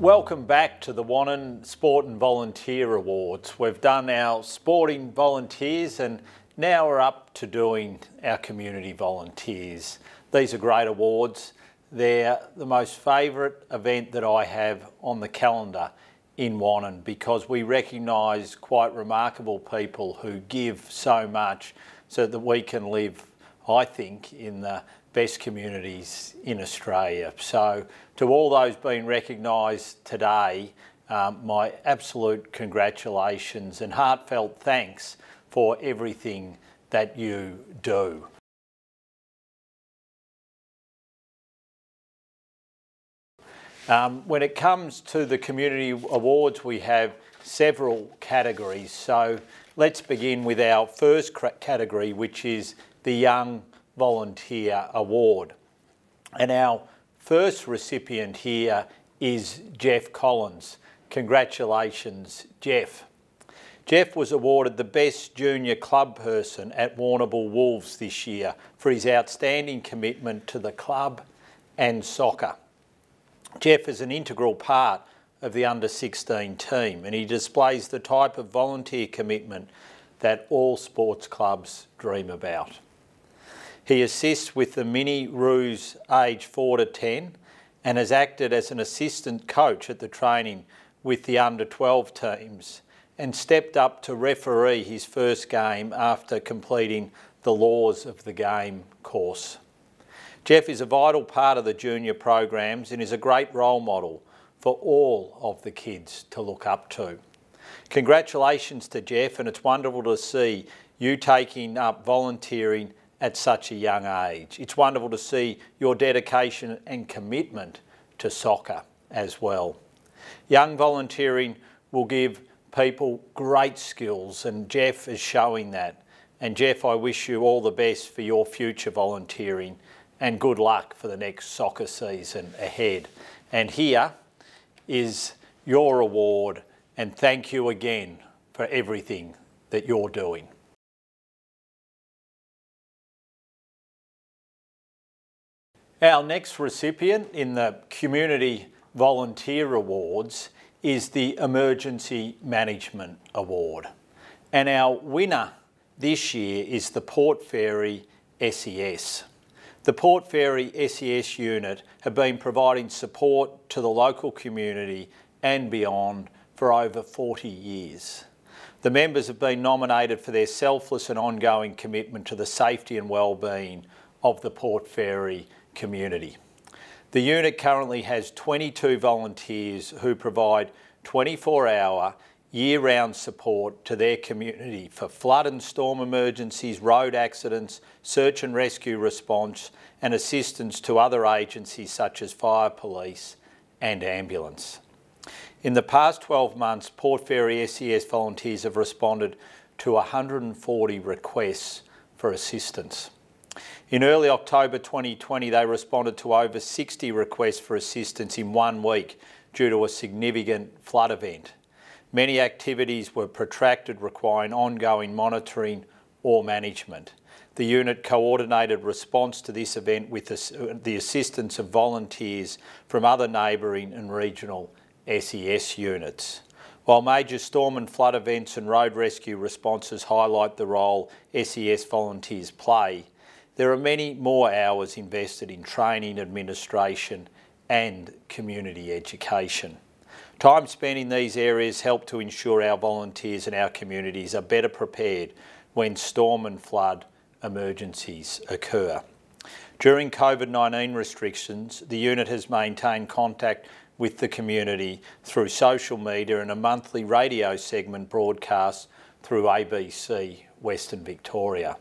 Welcome back to the Wannon Sport and Volunteer Awards. We've done our sporting volunteers and now we're up to doing our community volunteers. These are great awards. They're the most favourite event that I have on the calendar in Wannon because we recognise quite remarkable people who give so much so that we can live, I think, in the best communities in Australia. So to all those being recognised today, um, my absolute congratulations and heartfelt thanks for everything that you do. Um, when it comes to the community awards, we have several categories. So let's begin with our first category, which is the Young Volunteer Award. And our first recipient here is Jeff Collins. Congratulations, Jeff. Jeff was awarded the Best Junior Club Person at Warrnambool Wolves this year for his outstanding commitment to the club and soccer. Jeff is an integral part of the under 16 team and he displays the type of volunteer commitment that all sports clubs dream about. He assists with the mini Roos age 4 to 10 and has acted as an assistant coach at the training with the under 12 teams and stepped up to referee his first game after completing the laws of the game course. Jeff is a vital part of the junior programs and is a great role model for all of the kids to look up to. Congratulations to Jeff and it's wonderful to see you taking up volunteering at such a young age. It's wonderful to see your dedication and commitment to soccer as well. Young volunteering will give people great skills and Jeff is showing that. And Jeff, I wish you all the best for your future volunteering and good luck for the next soccer season ahead. And here is your award and thank you again for everything that you're doing. Our next recipient in the Community Volunteer Awards is the Emergency Management Award. And our winner this year is the Port Fairy SES. The Port Fairy SES unit have been providing support to the local community and beyond for over 40 years. The members have been nominated for their selfless and ongoing commitment to the safety and well-being of the Port Fairy community. The unit currently has 22 volunteers who provide 24 hour year-round support to their community for flood and storm emergencies, road accidents, search and rescue response and assistance to other agencies such as fire police and ambulance. In the past 12 months, Port Fairy SES volunteers have responded to 140 requests for assistance. In early October 2020, they responded to over 60 requests for assistance in one week due to a significant flood event. Many activities were protracted requiring ongoing monitoring or management. The unit coordinated response to this event with the uh, assistance of volunteers from other neighbouring and regional SES units. While major storm and flood events and road rescue responses highlight the role SES volunteers play, there are many more hours invested in training, administration and community education. Time spent in these areas help to ensure our volunteers and our communities are better prepared when storm and flood emergencies occur. During COVID-19 restrictions, the unit has maintained contact with the community through social media and a monthly radio segment broadcast through ABC Western Victoria.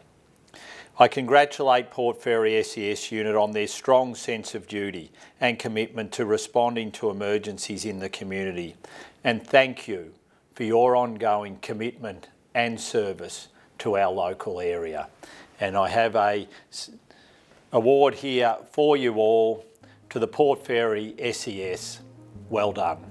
I congratulate Port Fairy SES unit on their strong sense of duty and commitment to responding to emergencies in the community and thank you for your ongoing commitment and service to our local area. And I have a award here for you all to the Port Fairy SES. Well done.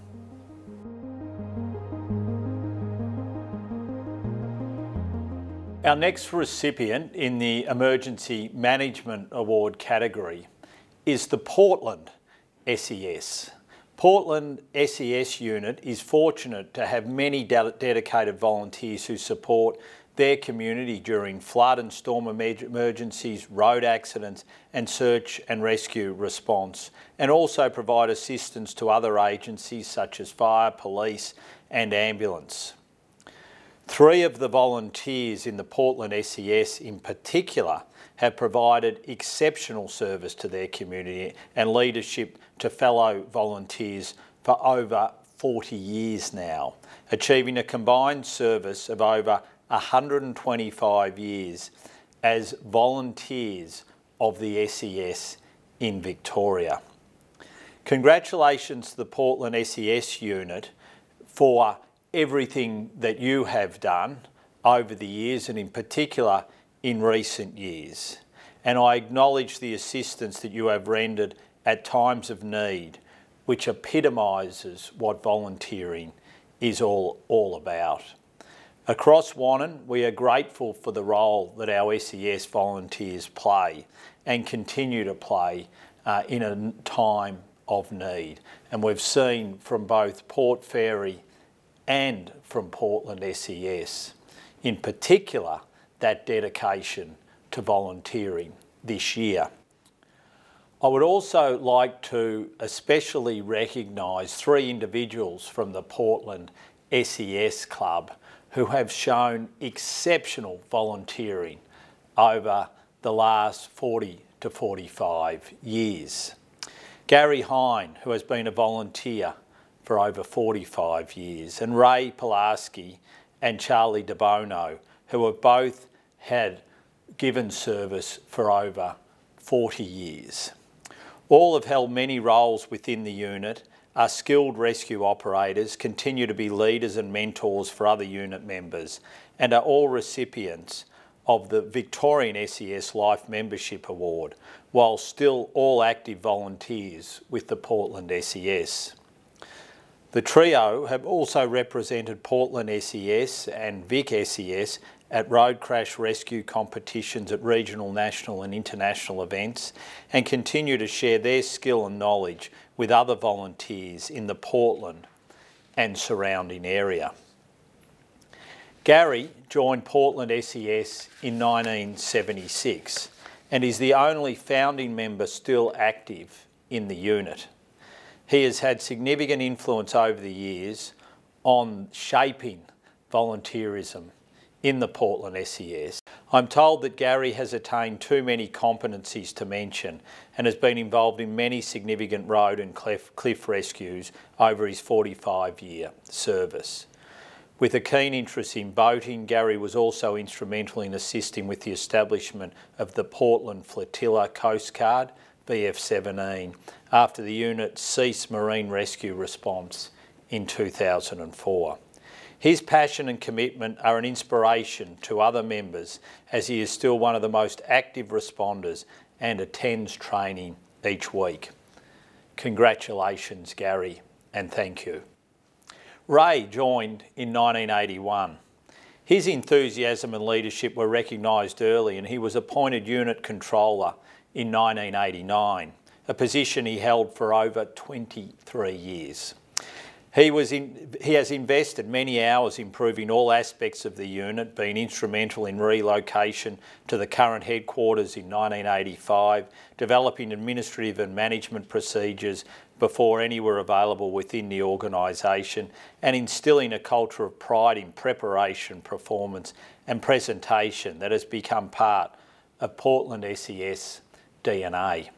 Our next recipient in the Emergency Management Award category is the Portland SES Portland SES unit is fortunate to have many de dedicated volunteers who support their community during flood and storm emergencies, road accidents and search and rescue response and also provide assistance to other agencies such as fire, police and ambulance. Three of the volunteers in the Portland SES in particular have provided exceptional service to their community and leadership to fellow volunteers for over 40 years now, achieving a combined service of over 125 years as volunteers of the SES in Victoria. Congratulations to the Portland SES unit for everything that you have done over the years and in particular in recent years. And I acknowledge the assistance that you have rendered at times of need, which epitomises what volunteering is all, all about. Across Wannon, we are grateful for the role that our SES volunteers play and continue to play uh, in a time of need. And we've seen from both Port Fairy and from Portland SES, in particular, that dedication to volunteering this year. I would also like to especially recognise three individuals from the Portland SES Club who have shown exceptional volunteering over the last 40 to 45 years. Gary Hine, who has been a volunteer for over 45 years, and Ray Pulaski and Charlie DeBono, who have both had given service for over 40 years. All have held many roles within the unit, are skilled rescue operators, continue to be leaders and mentors for other unit members, and are all recipients of the Victorian SES Life Membership Award, while still all active volunteers with the Portland SES. The trio have also represented Portland SES and Vic SES at road crash rescue competitions at regional, national and international events and continue to share their skill and knowledge with other volunteers in the Portland and surrounding area. Gary joined Portland SES in 1976 and is the only founding member still active in the unit. He has had significant influence over the years on shaping volunteerism in the Portland SES. I'm told that Gary has attained too many competencies to mention and has been involved in many significant road and cliff, cliff rescues over his 45 year service. With a keen interest in boating, Gary was also instrumental in assisting with the establishment of the Portland Flotilla Coast Guard BF-17 after the unit ceased marine rescue response in 2004. His passion and commitment are an inspiration to other members as he is still one of the most active responders and attends training each week. Congratulations, Gary, and thank you. Ray joined in 1981. His enthusiasm and leadership were recognised early and he was appointed unit controller in 1989, a position he held for over 23 years. He, was in, he has invested many hours improving all aspects of the unit, being instrumental in relocation to the current headquarters in 1985, developing administrative and management procedures before any were available within the organisation, and instilling a culture of pride in preparation, performance and presentation that has become part of Portland SES DNA.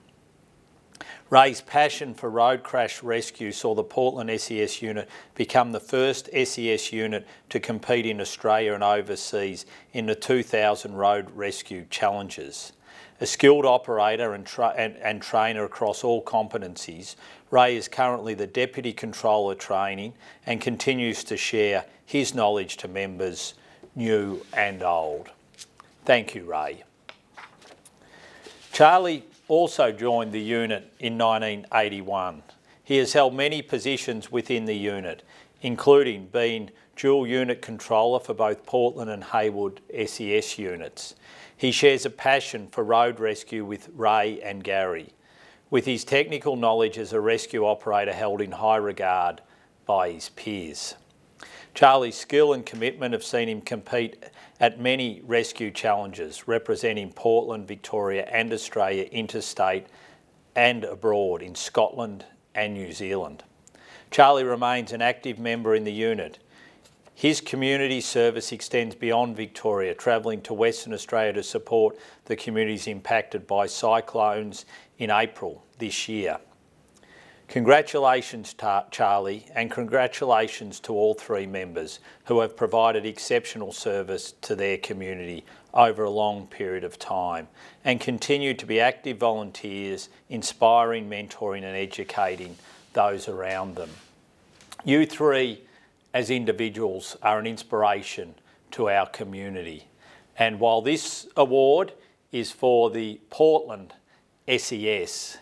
Ray's passion for road crash rescue saw the Portland SES unit become the first SES unit to compete in Australia and overseas in the 2000 Road Rescue Challenges. A skilled operator and, tra and, and trainer across all competencies, Ray is currently the Deputy Controller Training and continues to share his knowledge to members, new and old. Thank you, Ray. Charlie also joined the unit in 1981. He has held many positions within the unit, including being dual unit controller for both Portland and Heywood SES units. He shares a passion for road rescue with Ray and Gary. with his technical knowledge as a rescue operator held in high regard by his peers. Charlie's skill and commitment have seen him compete at many rescue challenges representing Portland, Victoria and Australia interstate and abroad in Scotland and New Zealand. Charlie remains an active member in the unit. His community service extends beyond Victoria, travelling to Western Australia to support the communities impacted by cyclones in April this year. Congratulations, Charlie, and congratulations to all three members who have provided exceptional service to their community over a long period of time and continue to be active volunteers, inspiring, mentoring and educating those around them. You three, as individuals, are an inspiration to our community. And while this award is for the Portland SES,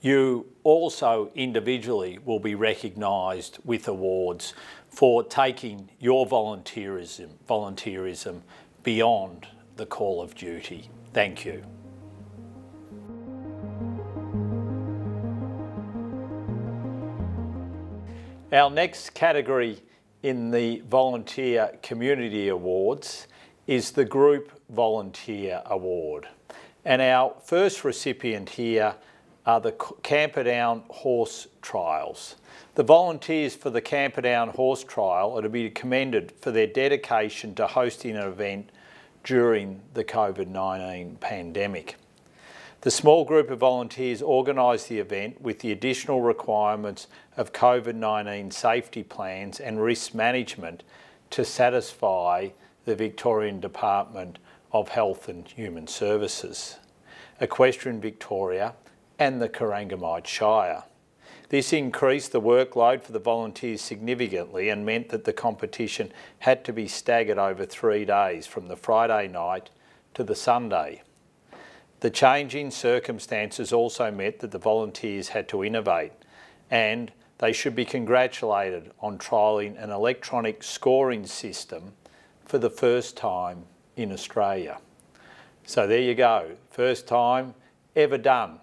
you also individually will be recognised with awards for taking your volunteerism, volunteerism beyond the call of duty. Thank you. Our next category in the Volunteer Community Awards is the Group Volunteer Award. And our first recipient here are the Camperdown Horse Trials. The volunteers for the Camperdown Horse Trial are to be commended for their dedication to hosting an event during the COVID-19 pandemic. The small group of volunteers organised the event with the additional requirements of COVID-19 safety plans and risk management to satisfy the Victorian Department of Health and Human Services. Equestrian Victoria and the Corangamite Shire. This increased the workload for the volunteers significantly and meant that the competition had to be staggered over three days from the Friday night to the Sunday. The changing circumstances also meant that the volunteers had to innovate and they should be congratulated on trialling an electronic scoring system for the first time in Australia. So there you go, first time ever done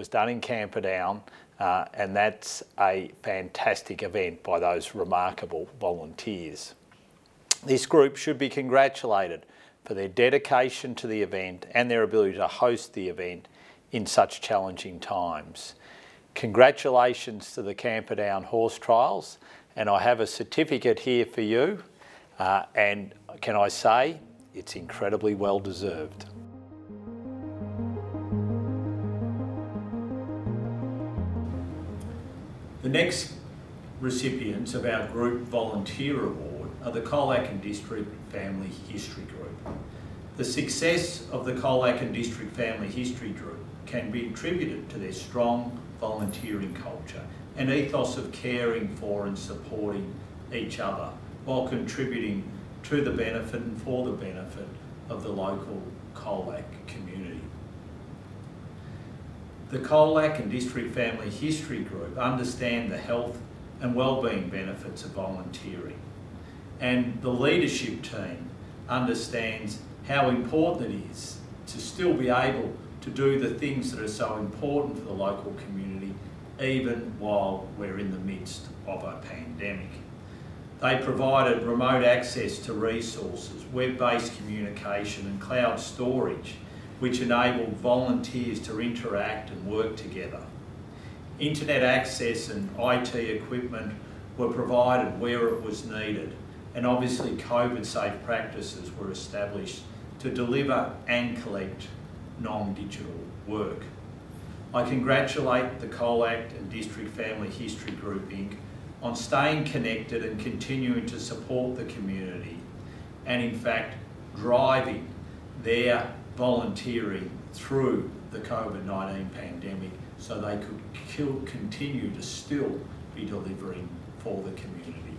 was done in Camperdown uh, and that's a fantastic event by those remarkable volunteers. This group should be congratulated for their dedication to the event and their ability to host the event in such challenging times. Congratulations to the Camperdown Horse Trials and I have a certificate here for you uh, and can I say it's incredibly well deserved. The next recipients of our Group Volunteer Award are the Colac District Family History Group. The success of the Colac District Family History Group can be attributed to their strong volunteering culture and ethos of caring for and supporting each other while contributing to the benefit and for the benefit of the local Colac community. The Colac and District Family History Group understand the health and well-being benefits of volunteering. And the leadership team understands how important it is to still be able to do the things that are so important for the local community, even while we're in the midst of a pandemic. They provided remote access to resources, web-based communication and cloud storage which enabled volunteers to interact and work together. Internet access and IT equipment were provided where it was needed and obviously COVID safe practices were established to deliver and collect non-digital work. I congratulate the Colac and District Family History Group Inc on staying connected and continuing to support the community and in fact driving their volunteering through the COVID-19 pandemic so they could kill, continue to still be delivering for the community.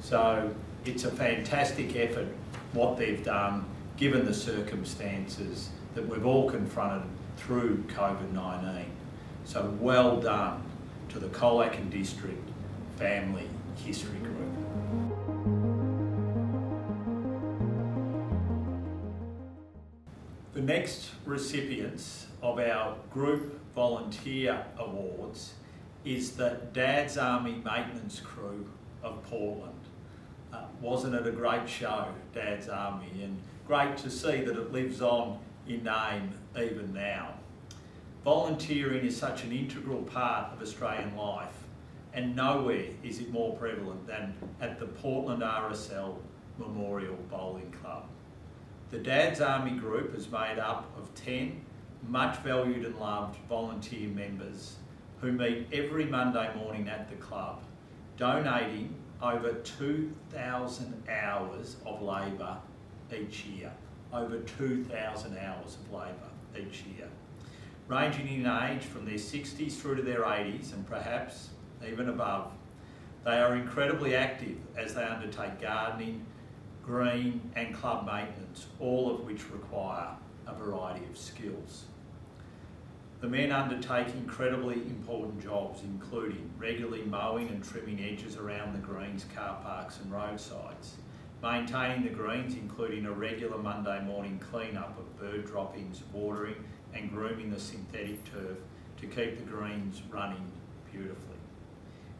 So it's a fantastic effort what they've done given the circumstances that we've all confronted through COVID-19. So well done to the Colac and District Family History Group. Next recipients of our Group Volunteer Awards is the Dad's Army Maintenance Crew of Portland. Uh, wasn't it a great show, Dad's Army? And great to see that it lives on in name even now. Volunteering is such an integral part of Australian life and nowhere is it more prevalent than at the Portland RSL Memorial Bowling Club. The Dad's Army Group is made up of 10 much valued and loved volunteer members who meet every Monday morning at the club, donating over 2,000 hours of labour each year. Over 2,000 hours of labour each year. Ranging in age from their 60s through to their 80s and perhaps even above. They are incredibly active as they undertake gardening, green and club maintenance, all of which require a variety of skills. The men undertake incredibly important jobs, including regularly mowing and trimming edges around the greens, car parks and roadsides, maintaining the greens, including a regular Monday morning clean-up of bird droppings, watering and grooming the synthetic turf to keep the greens running beautifully,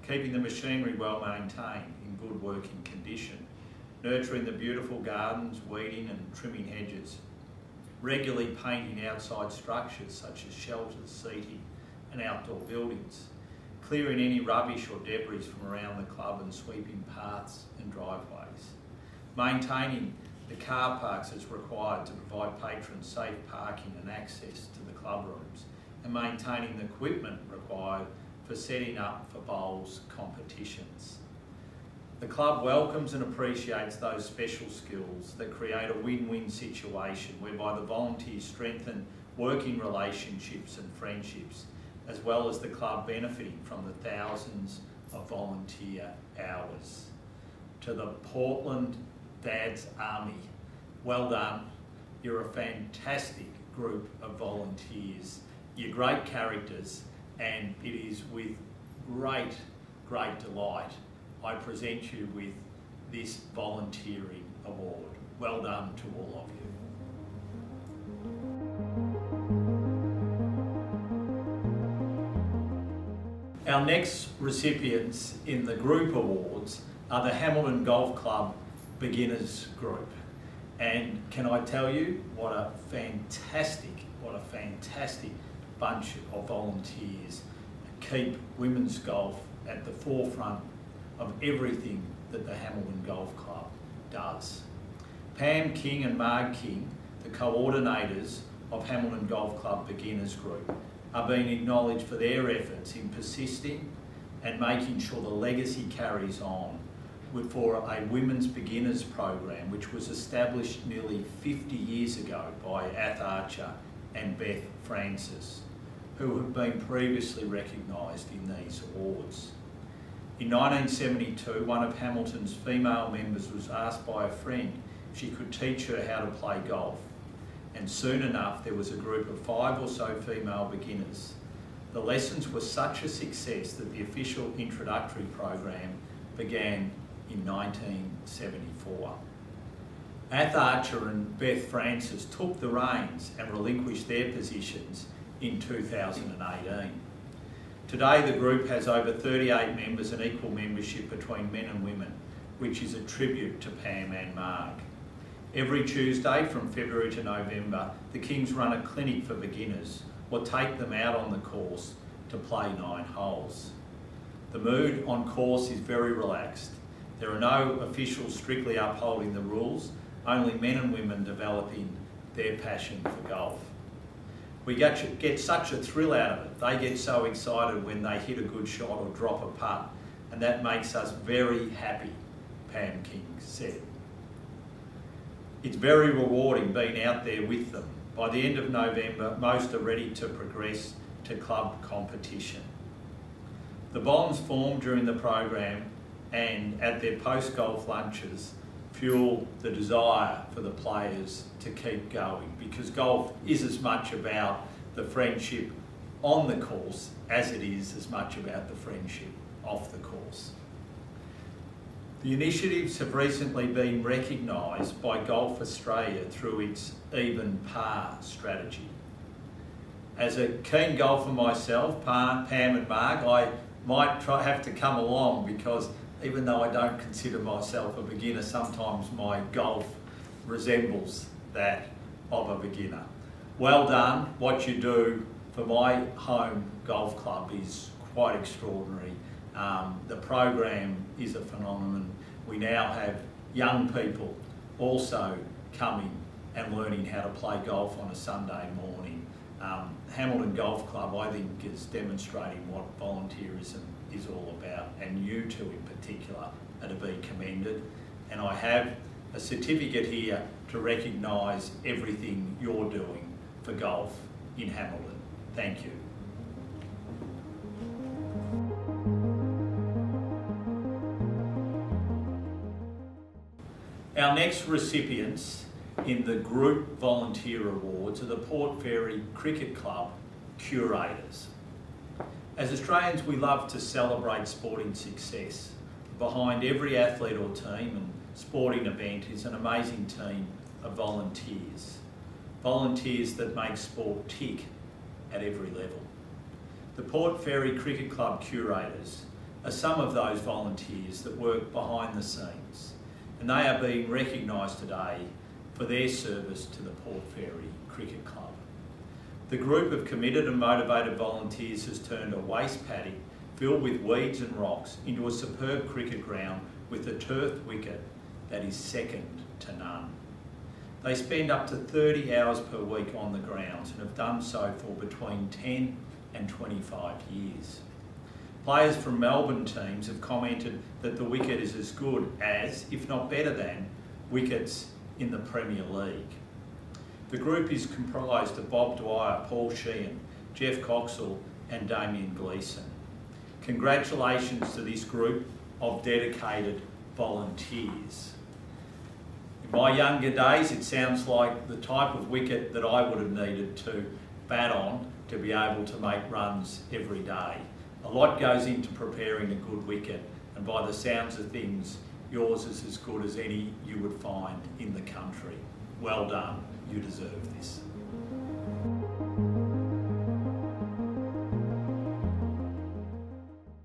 keeping the machinery well maintained in good working condition, nurturing the beautiful gardens, weeding and trimming hedges, regularly painting outside structures such as shelters, seating and outdoor buildings, clearing any rubbish or debris from around the club and sweeping paths and driveways, maintaining the car parks as required to provide patrons safe parking and access to the club rooms, and maintaining the equipment required for setting up for bowls competitions. The club welcomes and appreciates those special skills that create a win-win situation whereby the volunteers strengthen working relationships and friendships, as well as the club benefiting from the thousands of volunteer hours. To the Portland Dad's Army, well done. You're a fantastic group of volunteers. You're great characters and it is with great, great delight I present you with this volunteering award. Well done to all of you. Our next recipients in the group awards are the Hamilton Golf Club Beginners Group. And can I tell you what a fantastic, what a fantastic bunch of volunteers keep women's golf at the forefront of everything that the Hamilton Golf Club does. Pam King and Marg King, the coordinators of Hamilton Golf Club Beginners Group, are being acknowledged for their efforts in persisting and making sure the legacy carries on for a women's beginners program which was established nearly 50 years ago by Ath Archer and Beth Francis, who have been previously recognised in these awards. In 1972, one of Hamilton's female members was asked by a friend if she could teach her how to play golf. And soon enough, there was a group of five or so female beginners. The lessons were such a success that the official introductory program began in 1974. Ath Archer and Beth Francis took the reins and relinquished their positions in 2018. Today the group has over 38 members and equal membership between men and women, which is a tribute to Pam and Mark. Every Tuesday from February to November, the Kings run a clinic for beginners or take them out on the course to play nine holes. The mood on course is very relaxed. There are no officials strictly upholding the rules, only men and women developing their passion for golf we get, get such a thrill out of it. They get so excited when they hit a good shot or drop a putt, and that makes us very happy, Pam King said. It's very rewarding being out there with them. By the end of November, most are ready to progress to club competition. The bonds formed during the program and at their post-golf lunches fuel the desire for the players to keep going because golf is as much about the friendship on the course as it is as much about the friendship off the course. The initiatives have recently been recognised by Golf Australia through its even par strategy. As a keen golfer myself, Pam and Mark, I might try, have to come along because even though I don't consider myself a beginner, sometimes my golf resembles that of a beginner. Well done. What you do for my home golf club is quite extraordinary. Um, the program is a phenomenon. We now have young people also coming and learning how to play golf on a Sunday morning. Um, Hamilton Golf Club, I think, is demonstrating what volunteerism is all about, and you two in particular are to be commended. And I have a certificate here to recognise everything you're doing for golf in Hamilton. Thank you. Our next recipients in the Group Volunteer Awards are the Port Fairy Cricket Club curators. As Australians, we love to celebrate sporting success. Behind every athlete or team and sporting event is an amazing team of volunteers. Volunteers that make sport tick at every level. The Port Fairy Cricket Club curators are some of those volunteers that work behind the scenes and they are being recognised today for their service to the Port Fairy Cricket Club. The group of committed and motivated volunteers has turned a waste paddock filled with weeds and rocks into a superb cricket ground with a turf wicket that is second to none. They spend up to 30 hours per week on the grounds and have done so for between 10 and 25 years. Players from Melbourne teams have commented that the wicket is as good as, if not better than, wickets in the Premier League. The group is comprised of Bob Dwyer, Paul Sheehan, Jeff Coxall and Damien Gleeson. Congratulations to this group of dedicated volunteers. In my younger days, it sounds like the type of wicket that I would have needed to bat on to be able to make runs every day. A lot goes into preparing a good wicket, and by the sounds of things, yours is as good as any you would find in the country. Well done, you deserve this.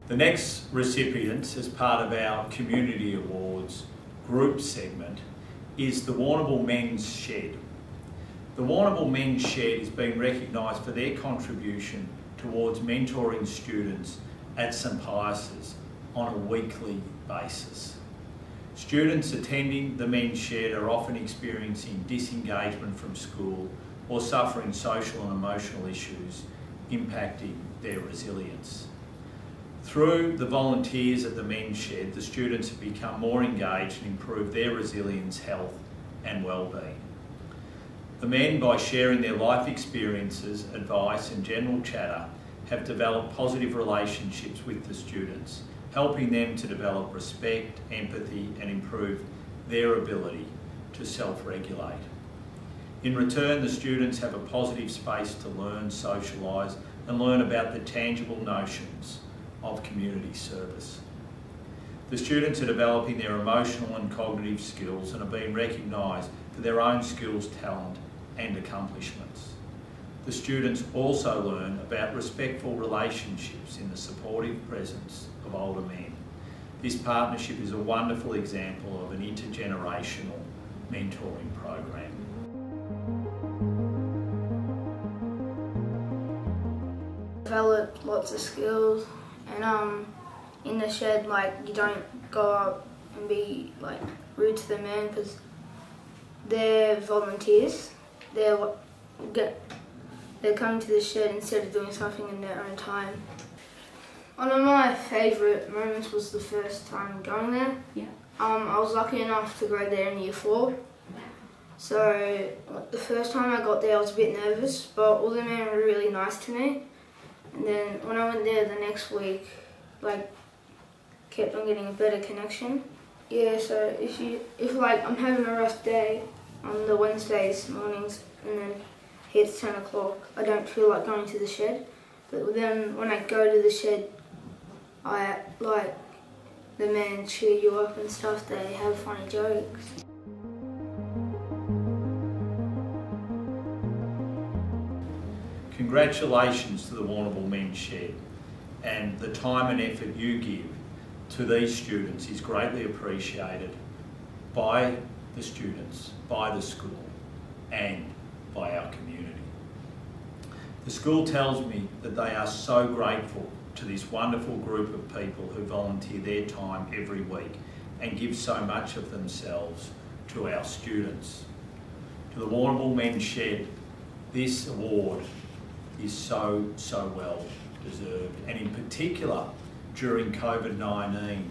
The next recipients, as part of our Community Awards group segment, is the Warrnambool Men's Shed. The Warrnambool Men's Shed is being recognised for their contribution towards mentoring students at St Pius's on a weekly basis. Students attending the men's shed are often experiencing disengagement from school or suffering social and emotional issues impacting their resilience. Through the volunteers at the men's shed, the students have become more engaged and improved their resilience, health and well-being. The men, by sharing their life experiences, advice and general chatter, have developed positive relationships with the students, helping them to develop respect, empathy and improve their ability to self-regulate. In return, the students have a positive space to learn, socialise and learn about the tangible notions of community service. The students are developing their emotional and cognitive skills and are being recognised for their own skills, talent and accomplishments. The students also learn about respectful relationships in the supportive presence older men. This partnership is a wonderful example of an intergenerational mentoring program. Developed lots of skills and um, in the shed like you don't go up and be like rude to the men because they're volunteers They're get they come to the shed instead of doing something in their own time. One of my favourite moments was the first time going there. Yeah. Um, I was lucky enough to go there in year four. So the first time I got there I was a bit nervous but all the men were really nice to me. And then when I went there the next week, like kept on getting a better connection. Yeah, so if you if like I'm having a rough day, on the Wednesdays mornings and then hits 10 o'clock. I don't feel like going to the shed. But then when I go to the shed, I like, the men cheer you up and stuff. They have funny jokes. Congratulations to the Warrnambool Men's Shed and the time and effort you give to these students is greatly appreciated by the students, by the school and by our community. The school tells me that they are so grateful to this wonderful group of people who volunteer their time every week and give so much of themselves to our students. To the Warrnambool Men's Shed, this award is so, so well deserved. And in particular, during COVID-19,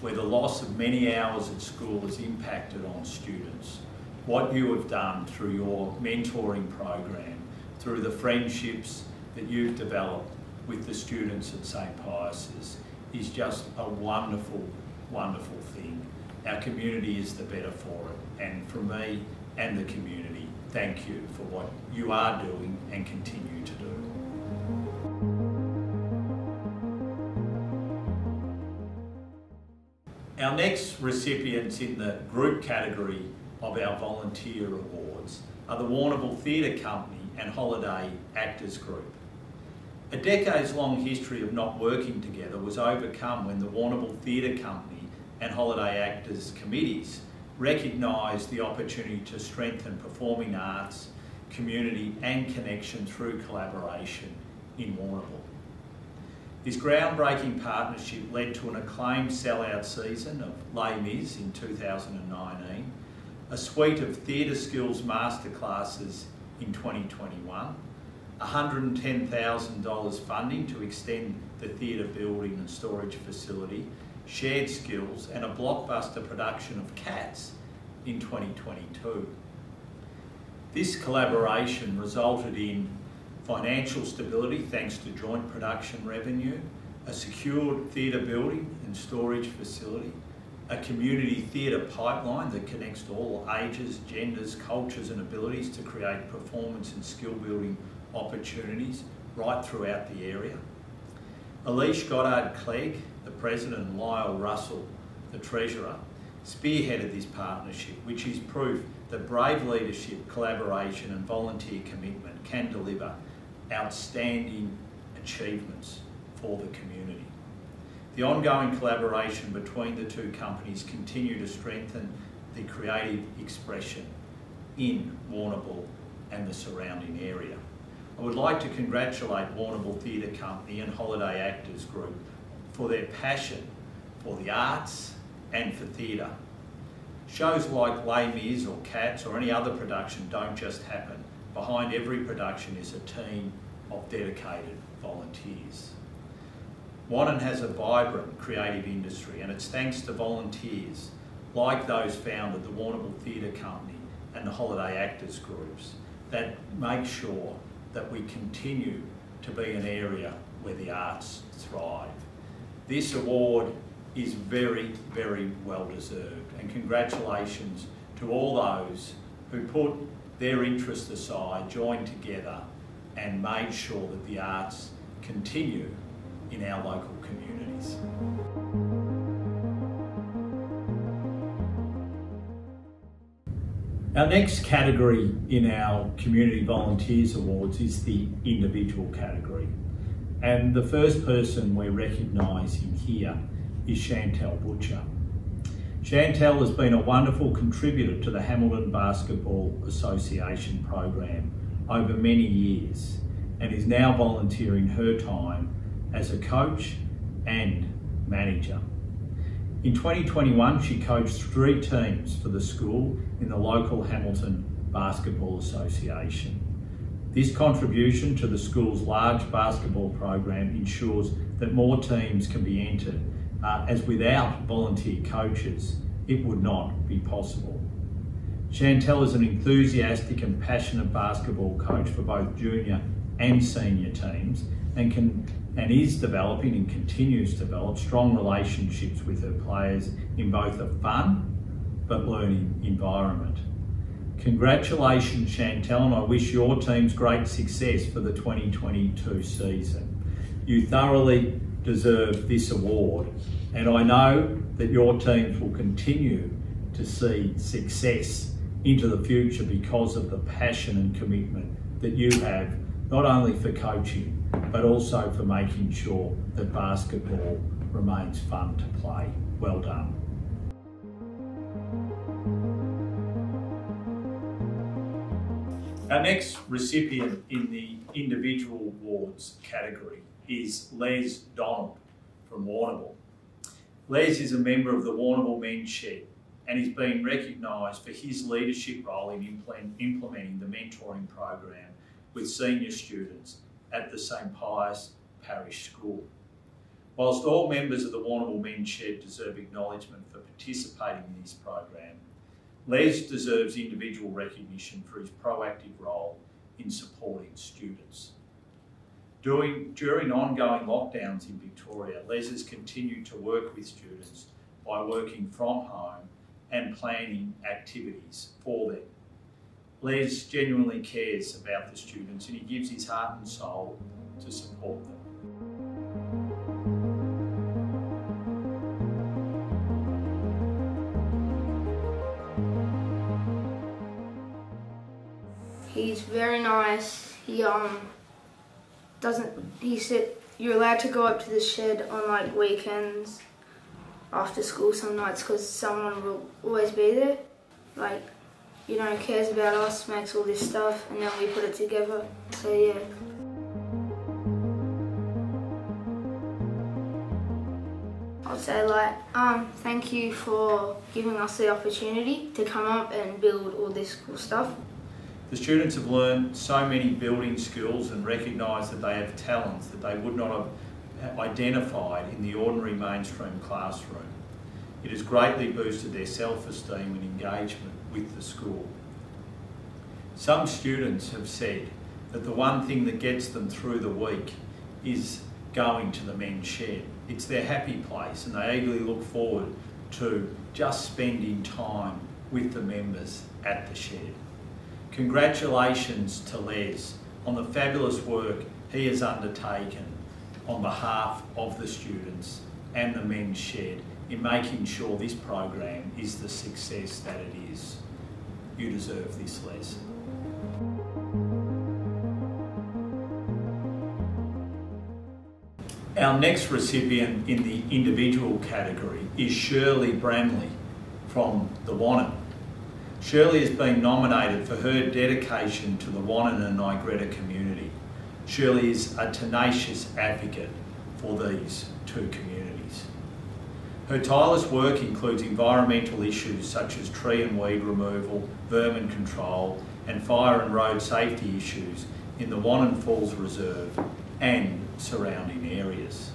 where the loss of many hours at school has impacted on students. What you have done through your mentoring program, through the friendships that you've developed with the students at St Pius's is just a wonderful, wonderful thing. Our community is the better for it. And for me and the community, thank you for what you are doing and continue to do. Our next recipients in the group category of our volunteer awards are the Warrnambool Theatre Company and Holiday Actors Group. A decades long history of not working together was overcome when the Warrnambool Theatre Company and Holiday Actors Committees recognised the opportunity to strengthen performing arts, community and connection through collaboration in Warrnambool. This groundbreaking partnership led to an acclaimed sellout season of Les Mis in 2019, a suite of theatre skills masterclasses in 2021, $110,000 funding to extend the theatre building and storage facility, shared skills and a blockbuster production of Cats in 2022. This collaboration resulted in financial stability thanks to joint production revenue, a secured theatre building and storage facility, a community theatre pipeline that connects to all ages, genders, cultures and abilities to create performance and skill building opportunities right throughout the area. Alish Goddard Clegg, the President, and Lyle Russell, the Treasurer, spearheaded this partnership, which is proof that brave leadership, collaboration and volunteer commitment can deliver outstanding achievements for the community. The ongoing collaboration between the two companies continue to strengthen the creative expression in Warrnambool and the surrounding area. I would like to congratulate Warrnambool Theatre Company and Holiday Actors Group for their passion for the arts and for theatre. Shows like Les Mis or Cats or any other production don't just happen. Behind every production is a team of dedicated volunteers. Wannon has a vibrant creative industry and it's thanks to volunteers like those found at the Warrnambool Theatre Company and the Holiday Actors Groups that make sure that we continue to be an area where the arts thrive. This award is very, very well deserved and congratulations to all those who put their interests aside, joined together and made sure that the arts continue in our local communities. Our next category in our Community Volunteers Awards is the individual category. And the first person we're recognising here is Chantel Butcher. Chantel has been a wonderful contributor to the Hamilton Basketball Association program over many years and is now volunteering her time as a coach and manager. In 2021, she coached three teams for the school in the local Hamilton Basketball Association. This contribution to the school's large basketball program ensures that more teams can be entered, uh, as without volunteer coaches, it would not be possible. Chantel is an enthusiastic and passionate basketball coach for both junior and senior teams and can and is developing and continues to develop strong relationships with her players in both a fun but learning environment. Congratulations Chantel and I wish your teams great success for the 2022 season. You thoroughly deserve this award And I know that your teams will continue to see success into the future because of the passion and commitment that you have, not only for coaching, but also for making sure that basketball remains fun to play. Well done. Our next recipient in the individual awards category is Les Donald from Warrnambool. Les is a member of the Warrnambool Men's Shed and he's been recognised for his leadership role in implementing the mentoring program with senior students at the St Pius Parish School. Whilst all members of the Warrnambool Men's Shed deserve acknowledgement for participating in this program, Les deserves individual recognition for his proactive role in supporting students. During, during ongoing lockdowns in Victoria, Les has continued to work with students by working from home and planning activities for them. Les genuinely cares about the students and he gives his heart and soul to support them. He's very nice. He um doesn't he said you're allowed to go up to the shed on like weekends after school some nights because someone will always be there. Like, you know, cares about us, makes all this stuff, and then we put it together. So yeah. I'd say like, um, thank you for giving us the opportunity to come up and build all this cool stuff. The students have learned so many building skills and recognised that they have talents that they would not have identified in the ordinary mainstream classroom. It has greatly boosted their self-esteem and engagement with the school. Some students have said that the one thing that gets them through the week is going to the men's shed. It's their happy place and they eagerly look forward to just spending time with the members at the shed. Congratulations to Les on the fabulous work he has undertaken on behalf of the students and the men's shed in making sure this program is the success that it is. You deserve this, Les. Our next recipient in the individual category is Shirley Bramley from the Wannon. Shirley has been nominated for her dedication to the Wannon and Nigretta community. Shirley is a tenacious advocate for these two communities. Her tireless work includes environmental issues such as tree and weed removal, vermin control and fire and road safety issues in the Wannon Falls Reserve and surrounding areas.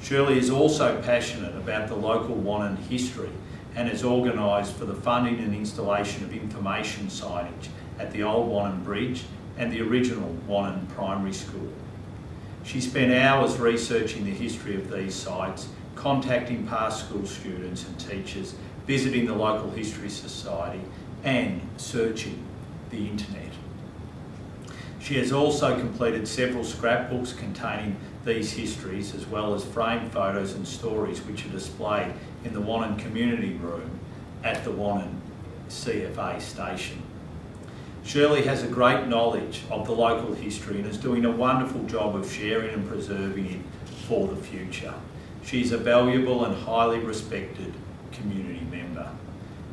Shirley is also passionate about the local Wannon history and has organised for the funding and installation of information signage at the Old Wannon Bridge and the original Wannon Primary School. She spent hours researching the history of these sites, contacting past school students and teachers, visiting the local history society and searching the internet. She has also completed several scrapbooks containing these histories as well as framed photos and stories which are displayed in the Wannon Community Room at the Wannon CFA station. Shirley has a great knowledge of the local history and is doing a wonderful job of sharing and preserving it for the future. She's a valuable and highly respected community member.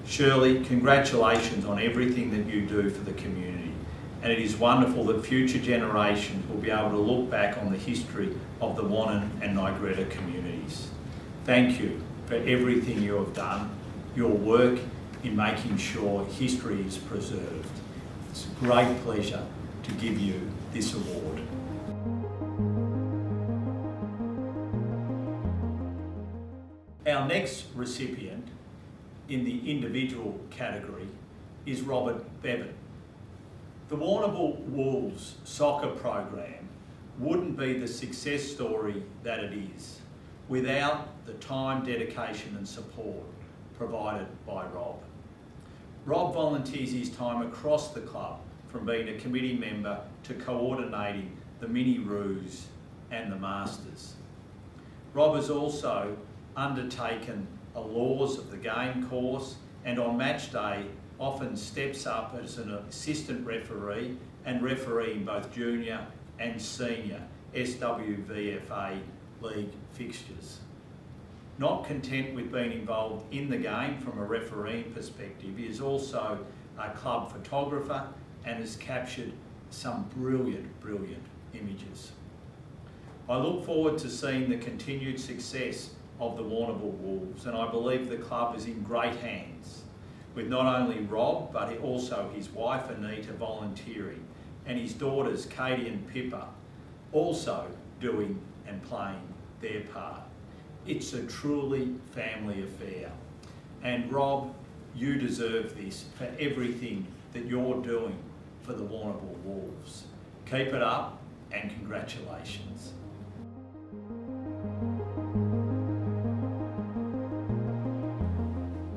Shirley, congratulations on everything that you do for the community and it is wonderful that future generations will be able to look back on the history of the Wannon and Nigretta communities. Thank you for everything you have done, your work in making sure history is preserved. It's a great pleasure to give you this award. Our next recipient in the individual category is Robert Bevan. The Warrnambool Wolves soccer program wouldn't be the success story that it is without the time, dedication and support provided by Rob. Rob volunteers his time across the club from being a committee member to coordinating the mini roos and the masters. Rob has also undertaken the laws of the game course and on match day often steps up as an assistant referee and refereeing both junior and senior SWVFA league fixtures. Not content with being involved in the game from a refereeing perspective, he is also a club photographer and has captured some brilliant, brilliant images. I look forward to seeing the continued success of the Warrnambool Wolves and I believe the club is in great hands with not only Rob but also his wife Anita volunteering and his daughters Katie and Pippa also doing and playing their part. It's a truly family affair and Rob you deserve this for everything that you're doing for the Warrnambool Wolves. Keep it up and congratulations.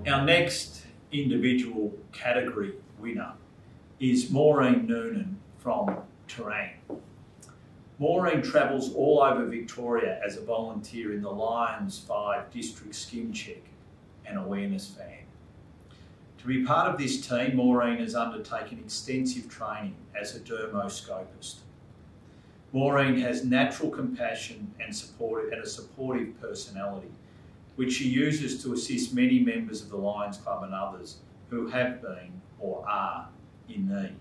Our next individual category winner is Maureen Noonan from Terang. Maureen travels all over Victoria as a volunteer in the Lions 5 District Skin Check and Awareness Van. To be part of this team, Maureen has undertaken extensive training as a dermoscopist. Maureen has natural compassion and, support, and a supportive personality, which she uses to assist many members of the Lions Club and others who have been or are in need.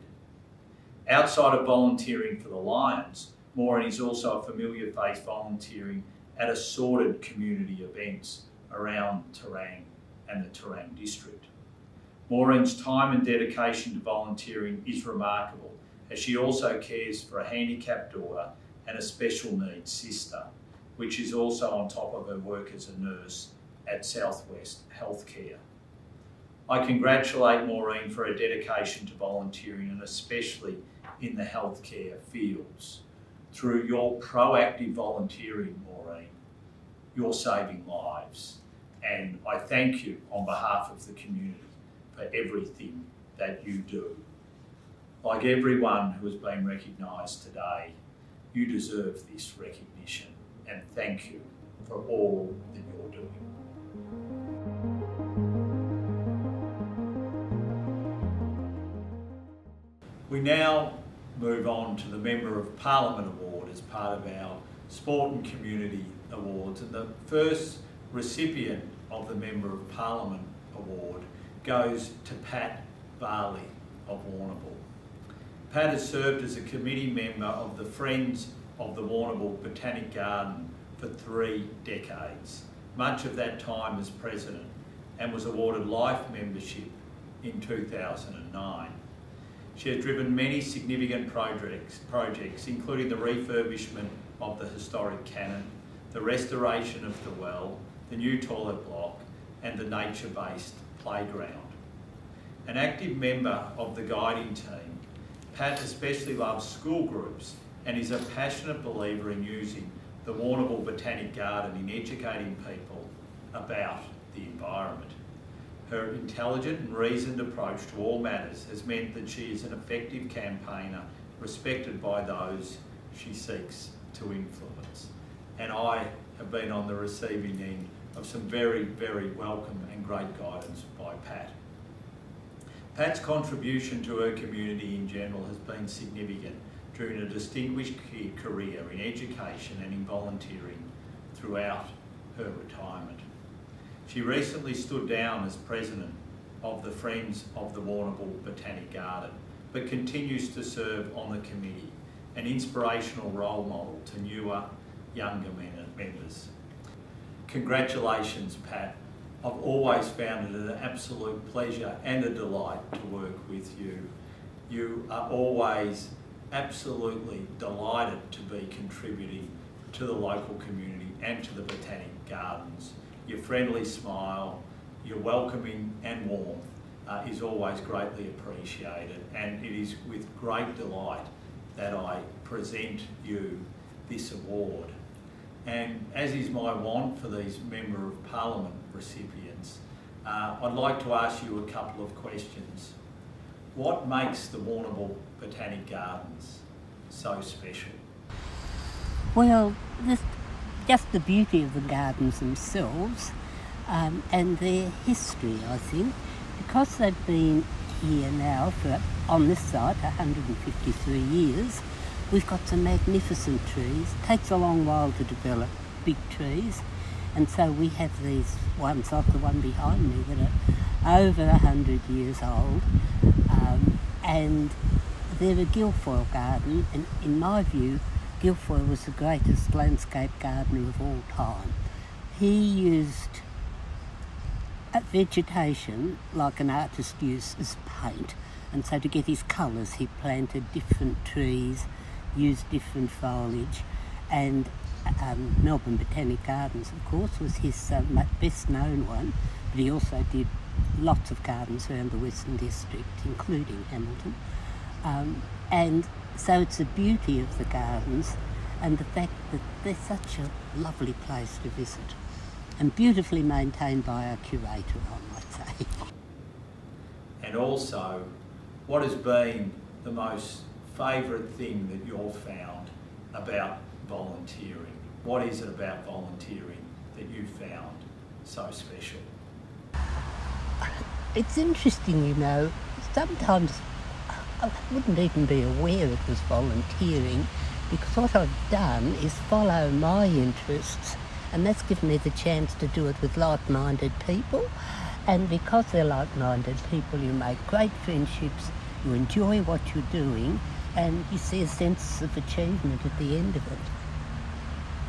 Outside of volunteering for the Lions, Maureen is also a familiar face volunteering at assorted community events around Terang and the Terang district. Maureen's time and dedication to volunteering is remarkable as she also cares for a handicapped daughter and a special needs sister, which is also on top of her work as a nurse at Southwest Healthcare. I congratulate Maureen for her dedication to volunteering and especially in the healthcare fields. Through your proactive volunteering, Maureen, you're saving lives. And I thank you on behalf of the community for everything that you do. Like everyone who has been recognised today, you deserve this recognition and thank you for all that you're doing. We now move on to the Member of Parliament Award as part of our Sport and Community Awards. And the first recipient of the Member of Parliament Award goes to Pat Barley of Warrnambool. Pat has served as a committee member of the Friends of the Warrnambool Botanic Garden for three decades, much of that time as president, and was awarded life membership in 2009. She has driven many significant projects, projects, including the refurbishment of the historic cannon, the restoration of the well, the new toilet block, and the nature-based playground. An active member of the guiding team, Pat especially loves school groups and is a passionate believer in using the Warrnambool Botanic Garden in educating people about the environment. Her intelligent and reasoned approach to all matters has meant that she is an effective campaigner respected by those she seeks to influence. And I have been on the receiving end of some very, very welcome and great guidance by Pat. Pat's contribution to her community in general has been significant during a distinguished career in education and in volunteering throughout her retirement. She recently stood down as president of the Friends of the Warrnambool Botanic Garden, but continues to serve on the committee, an inspirational role model to newer, younger members. Congratulations, Pat. I've always found it an absolute pleasure and a delight to work with you. You are always absolutely delighted to be contributing to the local community and to the Botanic Gardens. Your friendly smile, your welcoming and warmth uh, is always greatly appreciated and it is with great delight that I present you this award. And as is my want for these Member of Parliament recipients, uh, I'd like to ask you a couple of questions. What makes the Warrnambool Botanic Gardens so special? Well, this just the beauty of the gardens themselves um, and their history, I think, because they've been here now for on this site 153 years. We've got some magnificent trees. Takes a long while to develop big trees, and so we have these ones like the one behind me that are over 100 years old, um, and they're a Guilfoyle garden, and in my view, Guilfoyle was the greatest landscape gardener of all time. He used vegetation like an artist uses paint, and so to get his colours, he planted different trees, used different foliage, and um, Melbourne Botanic Gardens, of course, was his uh, best known one, but he also did lots of gardens around the Western District, including Hamilton. Um, and so it's the beauty of the gardens and the fact that they're such a lovely place to visit and beautifully maintained by our curator, I might say. And also, what has been the most favourite thing that you've found about volunteering? What is it about volunteering that you found so special? It's interesting, you know, sometimes I wouldn't even be aware it was volunteering because what I've done is follow my interests and that's given me the chance to do it with like-minded people. And because they're like-minded people you make great friendships you enjoy what you're doing and you see a sense of achievement at the end of it.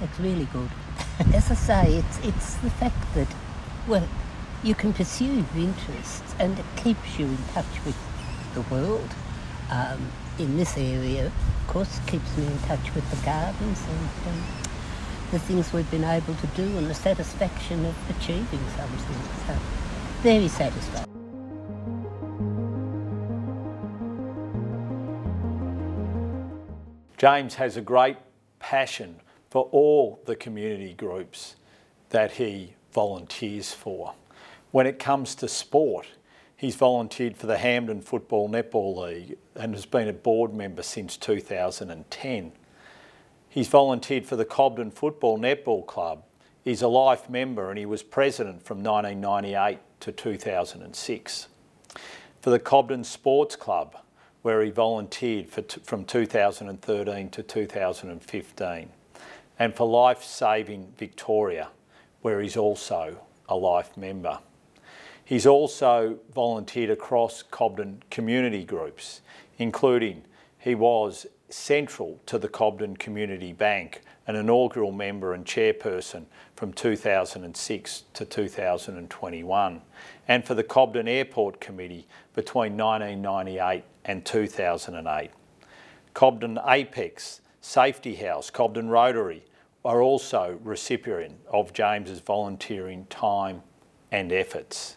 It's really good. As I say it's it's the fact that well you can pursue your interests and it keeps you in touch with the world um, in this area, of course, keeps me in touch with the gardens and um, the things we've been able to do and the satisfaction of achieving something. So, very satisfying. James has a great passion for all the community groups that he volunteers for. When it comes to sport, He's volunteered for the Hampden Football Netball League and has been a board member since 2010. He's volunteered for the Cobden Football Netball Club. He's a life member and he was president from 1998 to 2006. For the Cobden Sports Club, where he volunteered from 2013 to 2015. And for Life Saving Victoria, where he's also a life member. He's also volunteered across Cobden community groups, including he was central to the Cobden Community Bank, an inaugural member and chairperson from 2006 to 2021, and for the Cobden Airport Committee between 1998 and 2008. Cobden Apex, Safety House, Cobden Rotary are also recipient of James's volunteering time and efforts.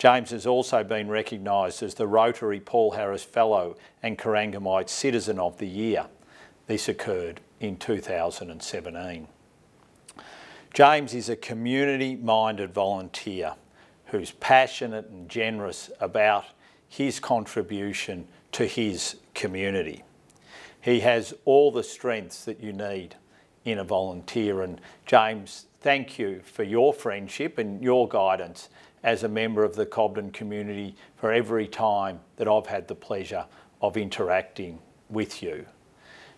James has also been recognised as the Rotary Paul Harris Fellow and Corangamite Citizen of the Year. This occurred in 2017. James is a community-minded volunteer who's passionate and generous about his contribution to his community. He has all the strengths that you need in a volunteer and James, thank you for your friendship and your guidance as a member of the Cobden community for every time that I've had the pleasure of interacting with you.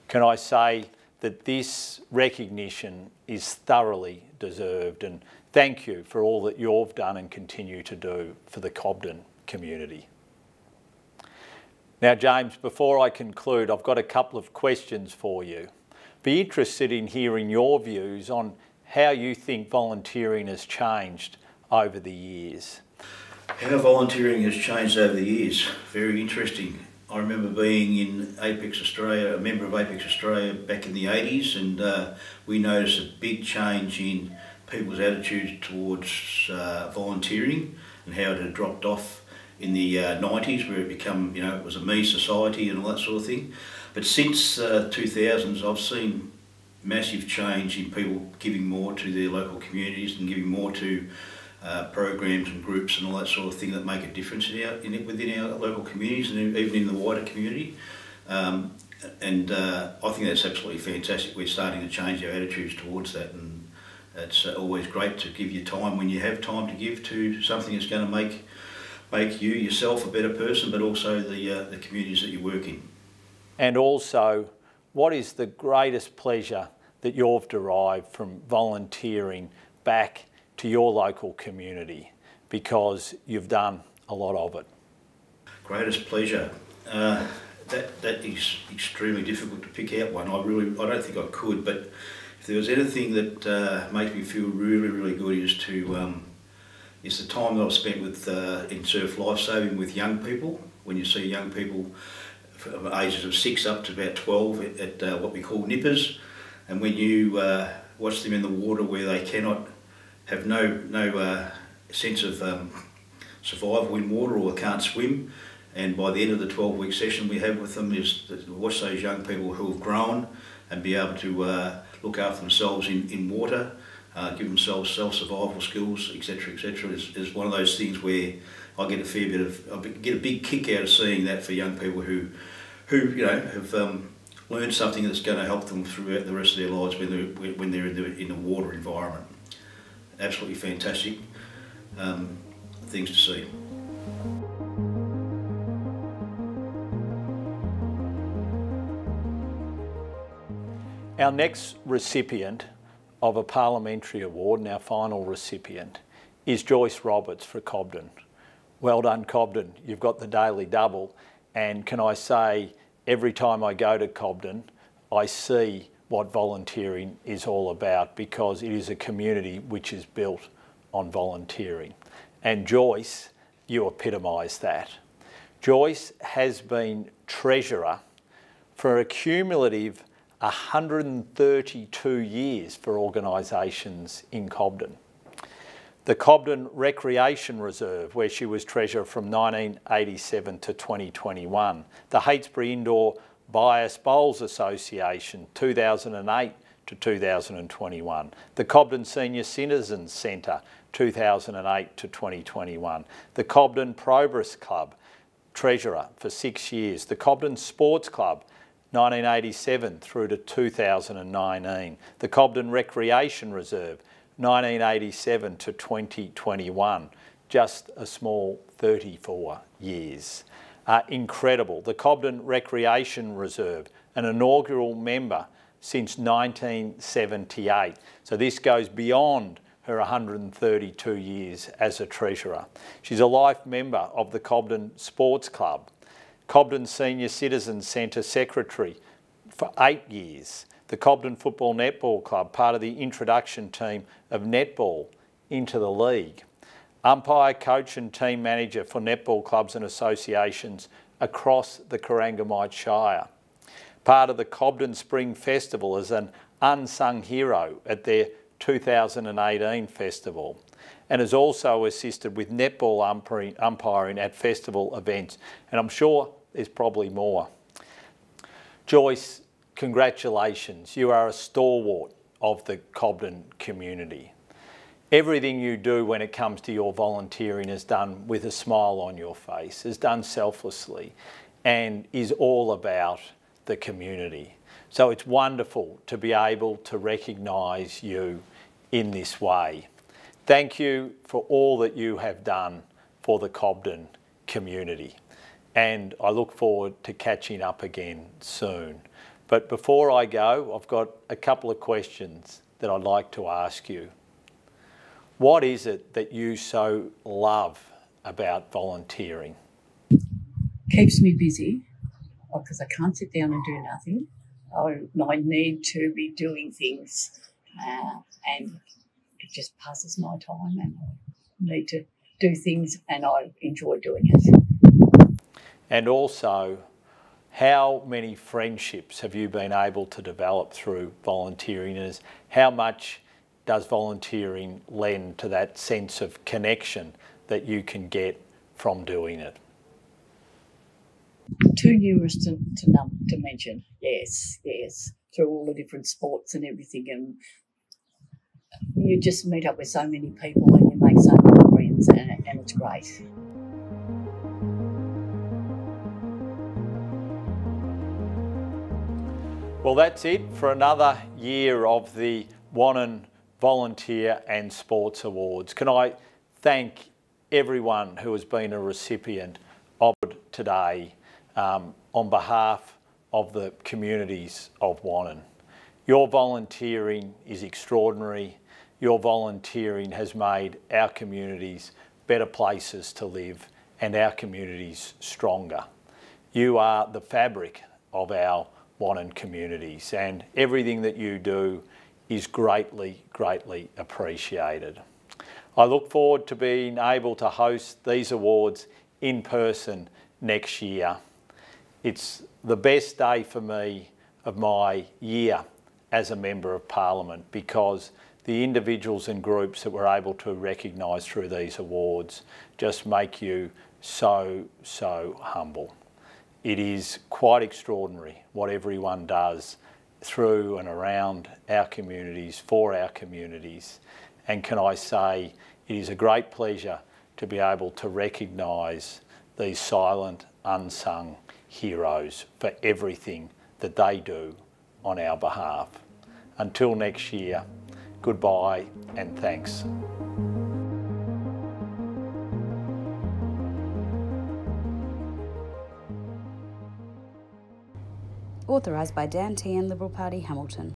Can I say that this recognition is thoroughly deserved and thank you for all that you've done and continue to do for the Cobden community. Now James, before I conclude, I've got a couple of questions for you. Be interested in hearing your views on how you think volunteering has changed over the years? How volunteering has changed over the years. Very interesting. I remember being in Apex Australia, a member of Apex Australia back in the 80s, and uh, we noticed a big change in people's attitudes towards uh, volunteering and how it had dropped off in the uh, 90s where it became, you know, it was a me society and all that sort of thing. But since uh, 2000s, I've seen massive change in people giving more to their local communities and giving more to uh, programs and groups and all that sort of thing that make a difference in our, in within our local communities and even in the wider community. Um, and uh, I think that's absolutely fantastic. We're starting to change our attitudes towards that, and it's uh, always great to give your time when you have time to give to something that's going to make make you yourself a better person, but also the uh, the communities that you work in. And also, what is the greatest pleasure that you've derived from volunteering back to your local community because you've done a lot of it? Greatest pleasure. Uh, that that is extremely difficult to pick out one. I really I don't think I could, but if there was anything that uh, makes me feel really really good is to um, is the time that I've spent with uh, in surf lifesaving with young people. When you see young people from ages of six up to about twelve at, at uh, what we call nippers, and when you uh, watch them in the water where they cannot have no no uh, sense of um, survival in water or can't swim and by the end of the 12 week session we have with them is to watch those young people who have grown and be able to uh, look after themselves in, in water, uh, give themselves self-survival skills, etc., etc. Is, is one of those things where I get a fair bit of, I get a big kick out of seeing that for young people who, who you know, have um, learned something that's going to help them throughout the rest of their lives when they're, when they're in the, in the water environment. Absolutely fantastic um, things to see. Our next recipient of a parliamentary award and our final recipient is Joyce Roberts for Cobden. Well done Cobden, you've got the daily double and can I say every time I go to Cobden I see what volunteering is all about because it is a community which is built on volunteering. And Joyce, you epitomise that. Joyce has been treasurer for a cumulative 132 years for organisations in Cobden. The Cobden Recreation Reserve, where she was treasurer from 1987 to 2021. The Heytesbury Indoor Bias Bowls Association, 2008 to 2021. The Cobden Senior Citizens Centre, 2008 to 2021. The Cobden Probus Club, treasurer for six years. The Cobden Sports Club, 1987 through to 2019. The Cobden Recreation Reserve, 1987 to 2021. Just a small 34 years. Uh, incredible. The Cobden Recreation Reserve, an inaugural member since 1978. So this goes beyond her 132 years as a treasurer. She's a life member of the Cobden Sports Club Cobden Senior Citizens Centre Secretary for eight years, the Cobden Football Netball Club, part of the introduction team of netball into the league, umpire, coach and team manager for netball clubs and associations across the Corangamite Shire, part of the Cobden Spring Festival as an unsung hero at their 2018 festival and has also assisted with netball umpiring at festival events. And I'm sure there's probably more. Joyce, congratulations. You are a stalwart of the Cobden community. Everything you do when it comes to your volunteering is done with a smile on your face, is done selflessly, and is all about the community. So it's wonderful to be able to recognise you in this way. Thank you for all that you have done for the Cobden community and I look forward to catching up again soon. But before I go, I've got a couple of questions that I'd like to ask you. What is it that you so love about volunteering? Keeps me busy because I can't sit down and do nothing. I, I need to be doing things uh, and it just passes my time and I need to do things and I enjoy doing it. And also, how many friendships have you been able to develop through volunteering? And how much does volunteering lend to that sense of connection that you can get from doing it? Too numerous to, to, num- to mention, yes, yes, through all the different sports and everything. And you just meet up with so many people and you make so many friends, and, and it's great. Well, that's it for another year of the Wannon Volunteer and Sports Awards. Can I thank everyone who has been a recipient of it today um, on behalf of the communities of Wannon. Your volunteering is extraordinary. Your volunteering has made our communities better places to live and our communities stronger. You are the fabric of our Wannon communities and everything that you do is greatly, greatly appreciated. I look forward to being able to host these awards in person next year. It's the best day for me of my year as a Member of Parliament because the individuals and groups that we're able to recognise through these awards just make you so, so humble. It is quite extraordinary what everyone does through and around our communities, for our communities. And can I say, it is a great pleasure to be able to recognise these silent, unsung heroes for everything that they do on our behalf. Until next year, goodbye and thanks. Authorised by Dan Tehan, Liberal Party, Hamilton.